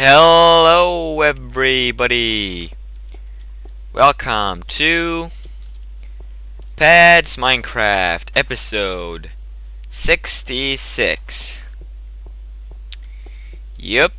Hello everybody! Welcome to Pads Minecraft episode 66. Yep.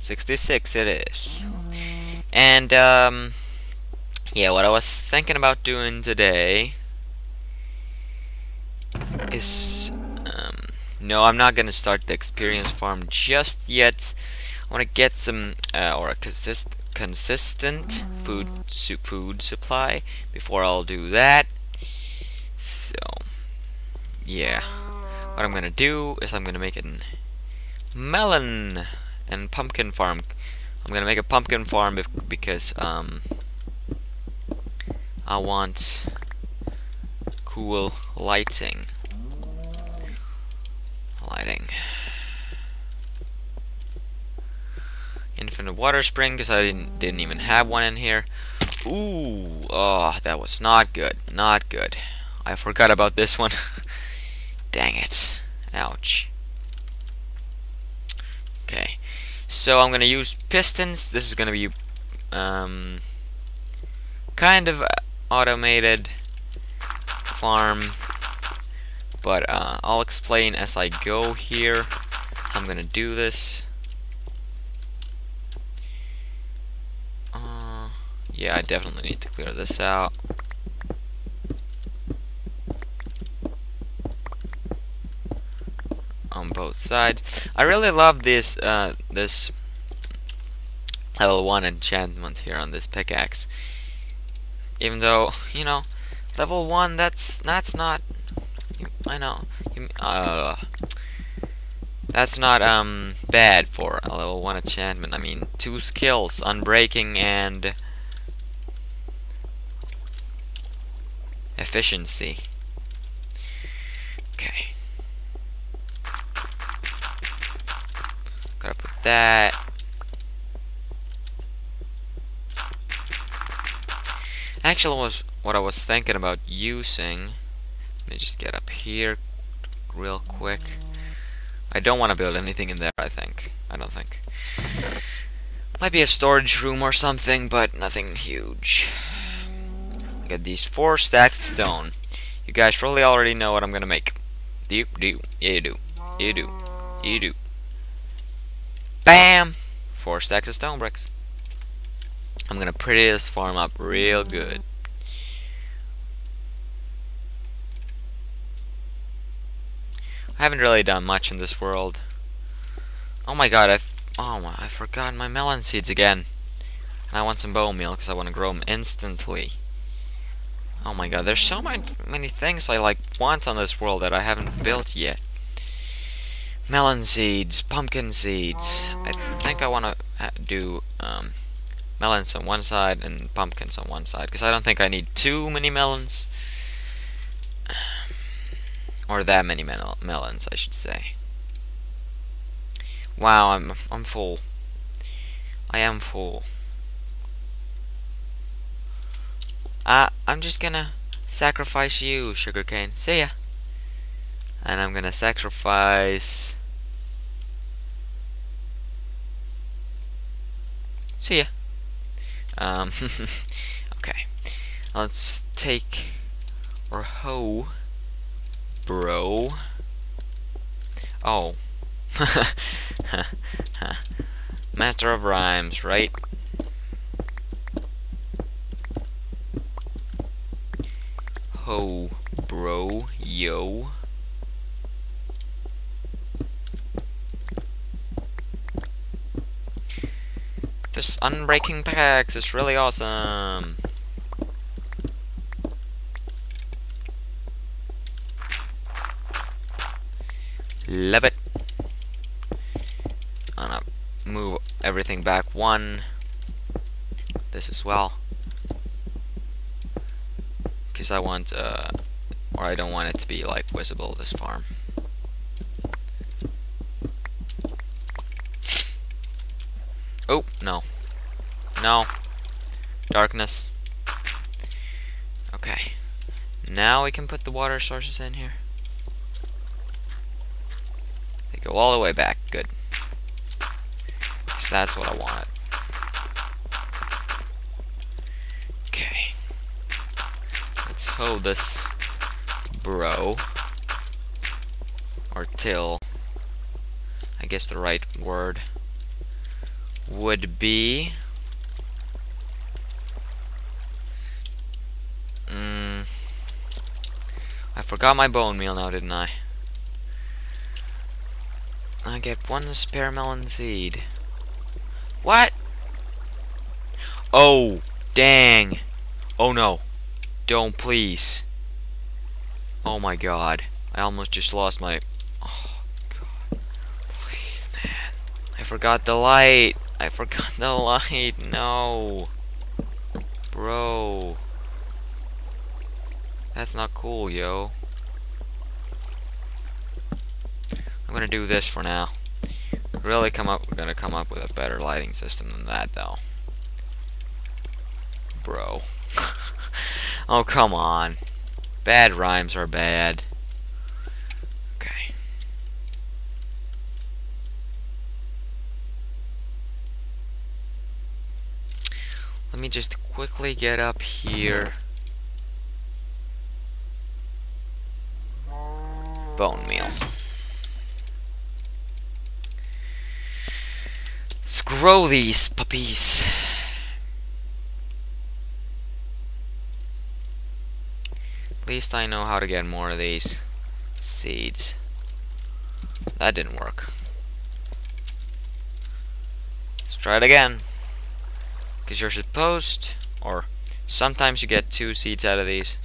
66 it is. And um yeah, what I was thinking about doing today is no, I'm not gonna start the experience farm just yet. I want to get some uh, or a consist consistent food su food supply before I'll do that. So yeah, what I'm gonna do is I'm gonna make a melon and pumpkin farm. I'm gonna make a pumpkin farm because um I want cool lighting lighting. Infinite water spring, because I didn't, didn't even have one in here. Ooh, oh, that was not good. Not good. I forgot about this one. Dang it. Ouch. Okay. So I'm going to use pistons. This is going to be um, kind of automated farm but uh, I'll explain as I go here. I'm gonna do this. Uh, yeah I definitely need to clear this out. On both sides. I really love this uh, this level 1 enchantment here on this pickaxe. Even though you know level 1 that's that's not I know. You, uh, that's not um bad for a level 1 enchantment. I mean, two skills, Unbreaking and Efficiency. Okay. Gotta put that. Actually, was what I was thinking about using me just get up here real quick. I don't want to build anything in there, I think. I don't think. Might be a storage room or something, but nothing huge. I got these four stacks of stone. You guys probably already know what I'm gonna make. Do you? Do you? Yeah, you do. You do. You do. BAM! Four stacks of stone bricks. I'm gonna pretty this farm up real good. I haven't really done much in this world. Oh my god, I've... oh my, I forgot my melon seeds again. And I want some bone meal because I want to grow them instantly. Oh my god, there's so many, many things I like want on this world that I haven't built yet. Melon seeds, pumpkin seeds. I think I want to do um, melons on one side and pumpkins on one side because I don't think I need too many melons. Or that many mel melons, I should say. Wow, I'm I'm full. I am full. Uh, I'm just gonna sacrifice you, sugarcane. See ya. And I'm gonna sacrifice. See ya. Um. okay. Let's take or hoe bro. Oh. Master of Rhymes, right? Ho, bro, yo. This unbreaking packs is really awesome. Love it. I'm gonna move everything back one. This as well. Because I want, uh, or I don't want it to be like visible, this farm. Oh, no. No. Darkness. Okay. Now we can put the water sources in here. Go all the way back. Good. That's what I wanted. Okay. Let's hold this bro. Or till. I guess the right word would be mm, I forgot my bone meal now, didn't I? I get one spare melon seed. What? Oh, dang. Oh no. Don't please. Oh my god. I almost just lost my... Oh god. Please, man. I forgot the light. I forgot the light. No. Bro. That's not cool, yo. Gonna do this for now. Really come up, we're gonna come up with a better lighting system than that, though. Bro. oh, come on. Bad rhymes are bad. Okay. Let me just quickly get up here. Bone meal. Grow these puppies. At least I know how to get more of these seeds. That didn't work. Let's try it again. Because you're supposed, or sometimes you get two seeds out of these.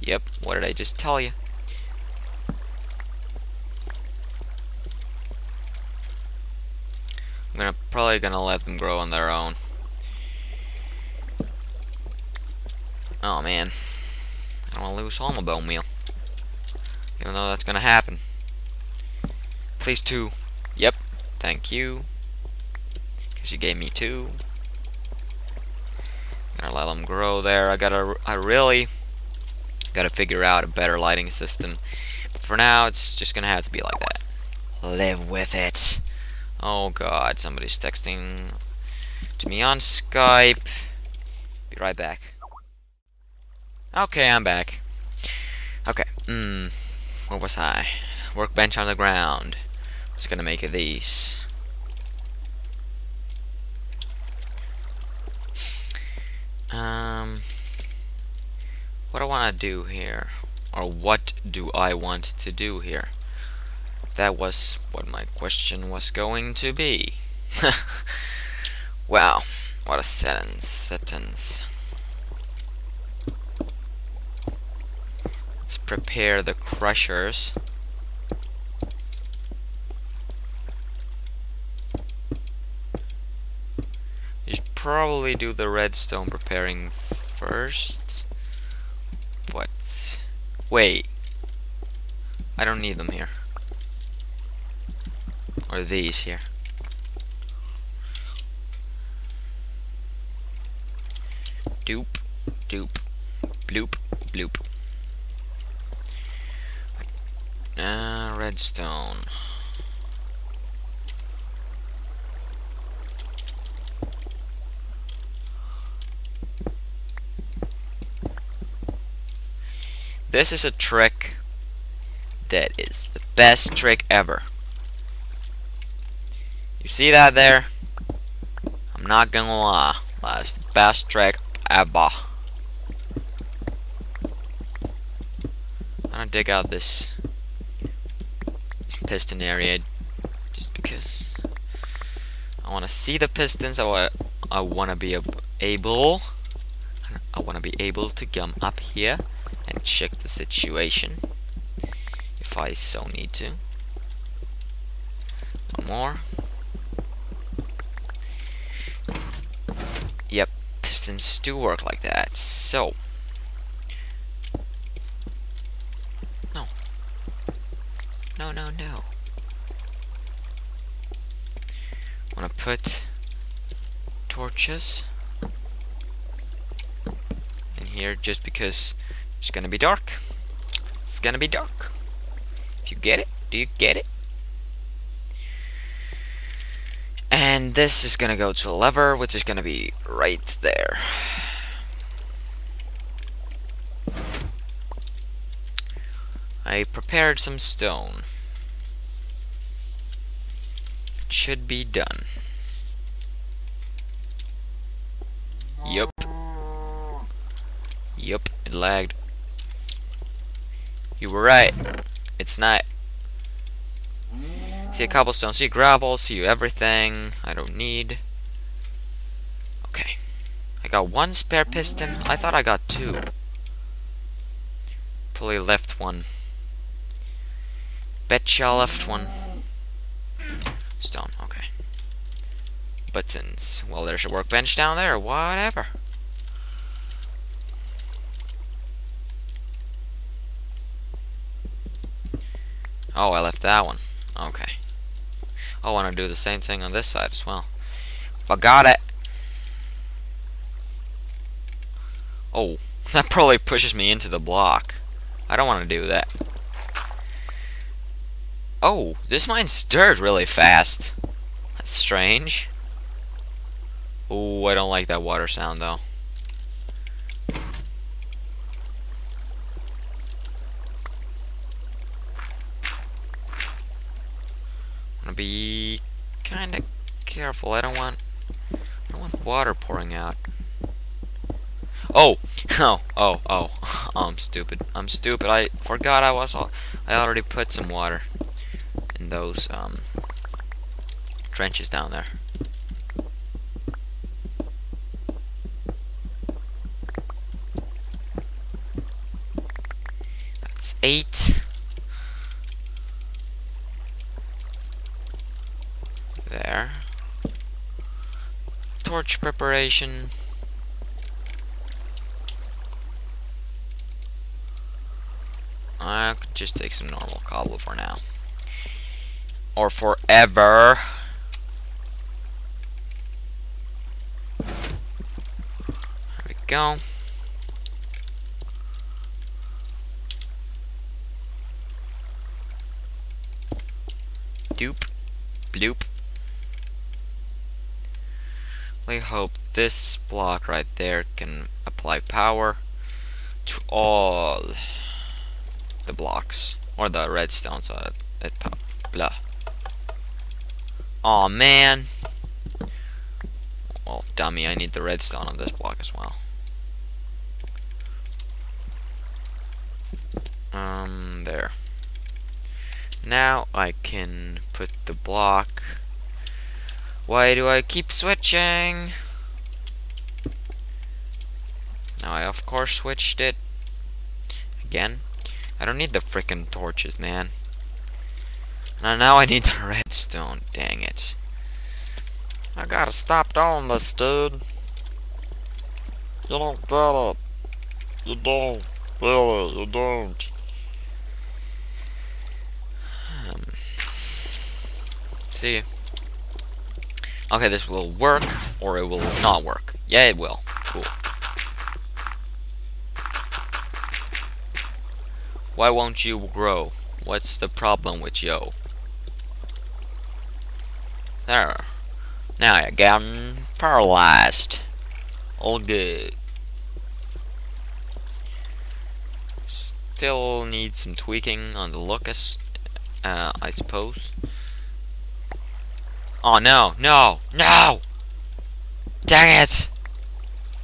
Yep, what did I just tell you? Gonna probably gonna let them grow on their own. Oh man. I don't wanna lose all my bone meal. Even though that's gonna happen. Please two. Yep. Thank you. Because you gave me two. Gonna let them grow there. I gotta I really gotta figure out a better lighting system. But for now it's just gonna have to be like that. Live with it. Oh god, somebody's texting to me on Skype. Be right back. Okay, I'm back. Okay, hmm, where was I? Workbench on the ground. Just gonna make it these. Um, what do I want to do here? Or what do I want to do here? That was what my question was going to be. wow, what a sentence. Sentence. Let's prepare the crushers. You should probably do the redstone preparing first. What? Wait. I don't need them here. Or these here. Doop, doop, bloop, bloop. Uh, redstone. This is a trick that is the best trick ever. You see that there? I'm not gonna lie. That's the best trick ever. I'm gonna dig out this piston area just because I want to see the pistons. I want I want to be able I want to be able to come up here and check the situation if I so need to. One more. Pistons do work like that. So, no, no, no, no. Want to put torches in here just because it's gonna be dark. It's gonna be dark. If you get it, do you get it? And this is gonna go to a lever, which is gonna be right there. I prepared some stone. It should be done. Yup. Yup, it lagged. You were right. It's not. See a cobblestone, see gravel, see everything I don't need. Okay. I got one spare piston. I thought I got two. Probably left one. Betcha left one. Stone, okay. Buttons. Well, there's a workbench down there, whatever. Oh, I left that one. Okay. I want to do the same thing on this side as well. But got it. Oh, that probably pushes me into the block. I don't want to do that. Oh, this mine stirred really fast. That's strange. Oh, I don't like that water sound though. Wanna be kinda careful. I don't want I don't want water pouring out. Oh, oh, oh, oh, oh! I'm stupid. I'm stupid. I forgot I was. All, I already put some water in those um trenches down there. That's eight. There. Torch preparation. I could just take some normal cobble for now. Or forever. There we go. Doop. Bloop. I hope this block right there can apply power to all the blocks or the redstone so it, it blah. Oh man. Well dummy I need the redstone on this block as well. Um there. Now I can put the block why do I keep switching now I of course switched it again I don't need the frickin' torches, man. Now, now I need the redstone. Dang it. I gotta stop doing this, dude. You don't get it. You don't. Really, you don't. Um, see. Okay, this will work, or it will not work. Yeah, it will. Cool. Why won't you grow? What's the problem with yo? There. Now you're getting paralyzed. All good. Still need some tweaking on the locus, uh, I suppose. Oh no, no, no! Dang it!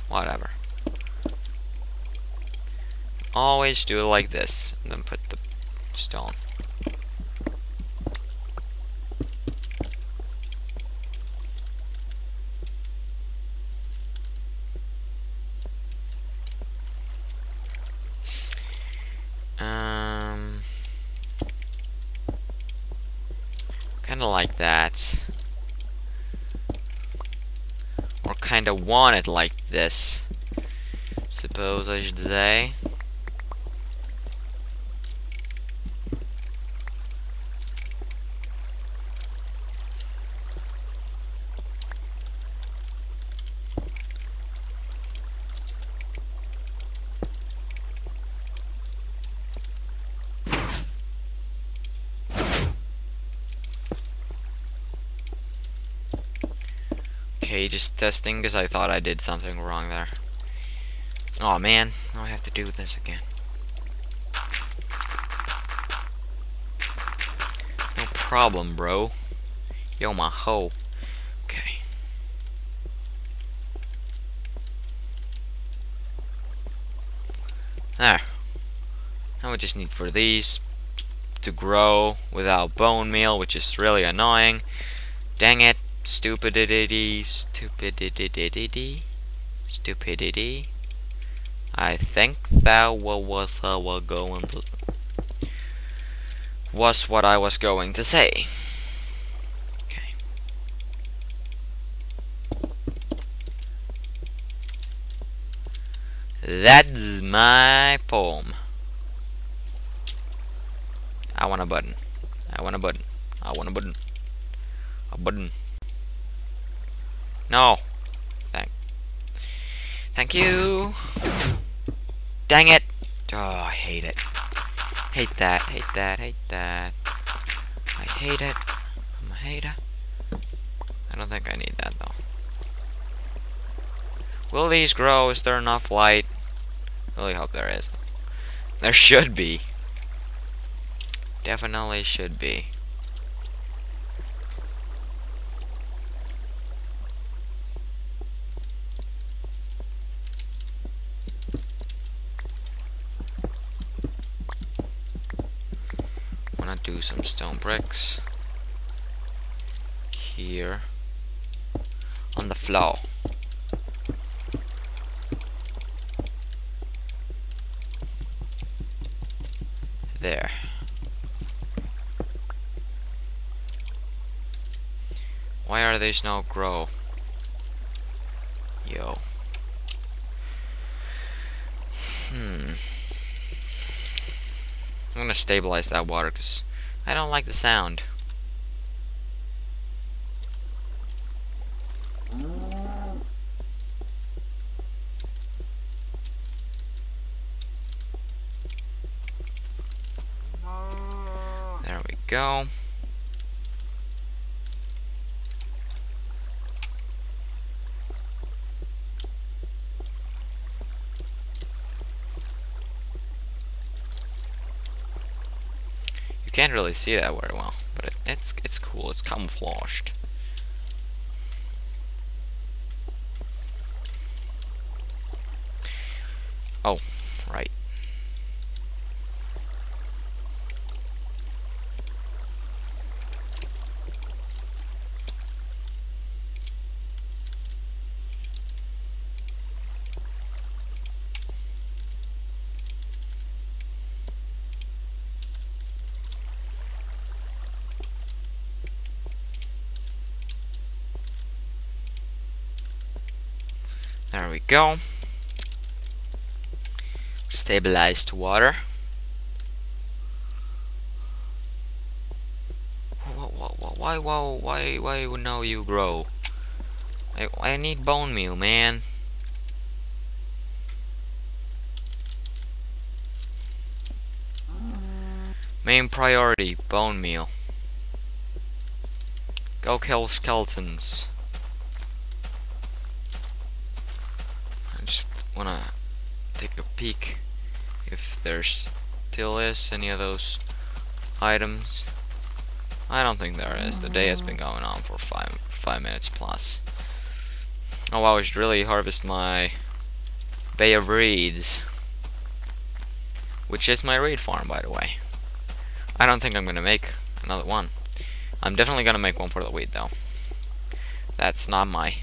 Whatever. Always do it like this, and then put the stone. Um, kind of like that. Or kind of want it like this. Suppose I should say. Just testing because I thought I did something wrong there. Oh man, I have to do this again. No problem, bro. Yo, my hoe. Okay. There. Now we just need for these to grow without bone meal, which is really annoying. Dang it. Stupidity, stupidity, stupidity. I think that was what going to was what I was going to say. Okay. That's my poem. I want a button. I want a button. I want a button. A button. No. Thank. Thank you. Dang it. Oh, I hate it. Hate that. Hate that. Hate that. I hate it. I'm a hater. I don't think I need that though. Will these grow? Is there enough light? Really hope there is. There should be. Definitely should be. Wanna do some stone bricks here on the floor. There. Why are these no grow? Yo. Hmm. I'm gonna stabilize that water because I don't like the sound. There we go. Can't really see that very well, but it, it's it's cool. It's camouflaged. Oh, right. There we go. Stabilized water. Why, why, why, why, now you grow? I, I need bone meal, man. Main priority, bone meal. Go kill skeletons. I just wanna take a peek if there still is any of those items. I don't think there is. The day has been going on for five five minutes plus. Oh I should really harvest my Bay of Reeds. Which is my reed farm by the way. I don't think I'm gonna make another one. I'm definitely gonna make one for the wheat though. That's not my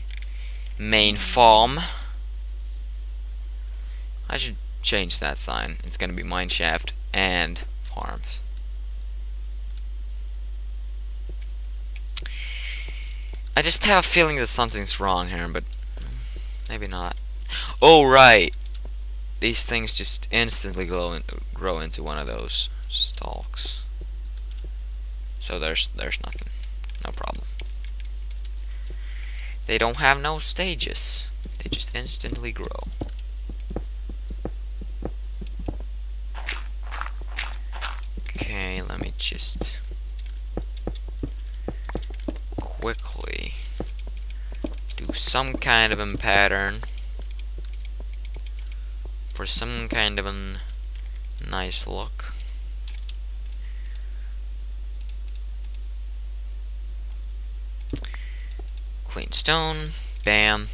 main farm. I should change that sign. It's gonna be mineshaft and farms. I just have a feeling that something's wrong here, but maybe not. Oh right, these things just instantly grow, in, grow into one of those stalks. So there's there's nothing, no problem. They don't have no stages. They just instantly grow. Okay, let me just quickly do some kind of a pattern for some kind of a nice look. Clean stone, bam.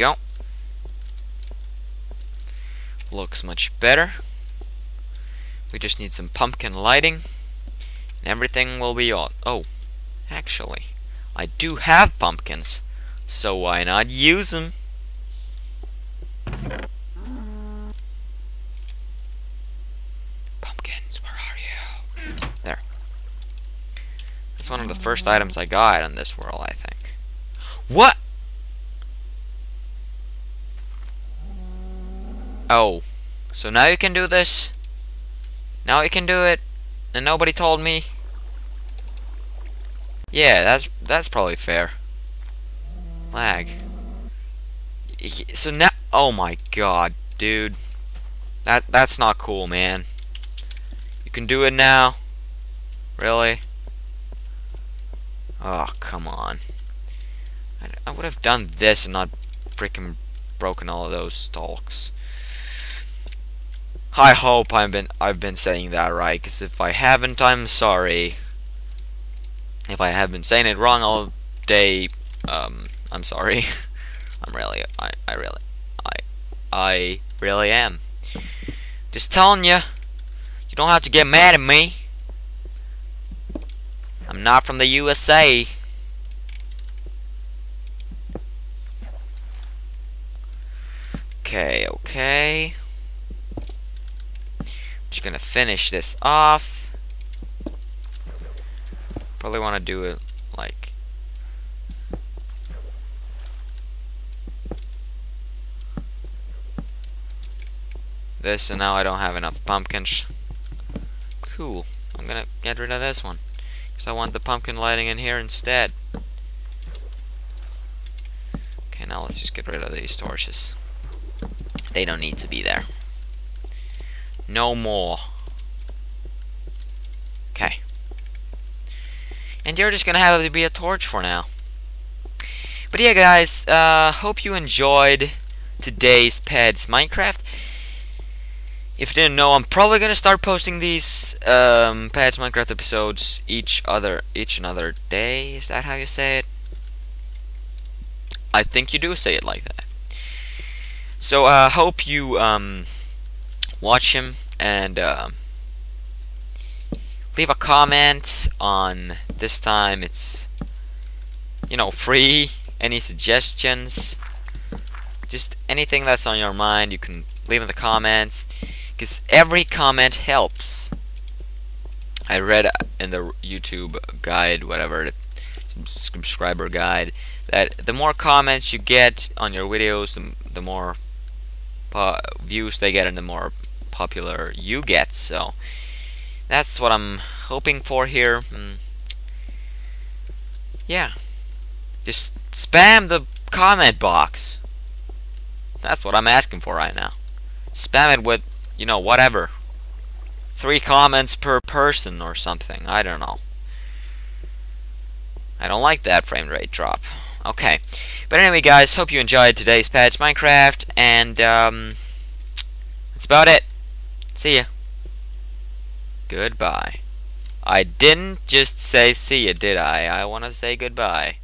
Go. Looks much better. We just need some pumpkin lighting. And everything will be all. Oh, actually, I do have pumpkins. So why not use them? Pumpkins, where are you? There. That's one of the first items I got in this world, I think. What? Oh. So now you can do this? Now you can do it? And nobody told me? Yeah, that's that's probably fair. Lag. So now, oh my god, dude. That that's not cool, man. You can do it now. Really? Oh, come on. I, I would have done this and not freaking broken all of those stalks. I hope I've been I've been saying that right, because if I haven't, I'm sorry. If I have been saying it wrong all day, um, I'm sorry. I'm really, I, I really, I, I really am. Just telling you, you don't have to get mad at me. I'm not from the USA. Okay, okay. Just gonna finish this off. Probably want to do it like this and now I don't have enough pumpkins. Cool. I'm gonna get rid of this one. Because I want the pumpkin lighting in here instead. Okay, now let's just get rid of these torches. They don't need to be there. No more. Okay. And you're just gonna have to be a torch for now. But yeah, guys, uh, hope you enjoyed today's Pad's Minecraft. If you didn't know, I'm probably gonna start posting these um, Pad's Minecraft episodes each other each another day. Is that how you say it? I think you do say it like that. So I uh, hope you um, watch him and uh, leave a comment on this time. It's you know free. Any suggestions? Just anything that's on your mind, you can leave in the comments because every comment helps. I read in the YouTube guide, whatever, subscriber guide, that the more comments you get on your videos, the, the more views they get and the more popular you get. So that's what I'm hoping for here. Mm. Yeah. Just spam the comment box. That's what I'm asking for right now. Spam it with you know, whatever. Three comments per person or something. I don't know. I don't like that frame rate drop. Okay. But anyway, guys, hope you enjoyed today's Pad's Minecraft, and, um, that's about it. See ya. Goodbye. I didn't just say see ya, did I? I want to say goodbye.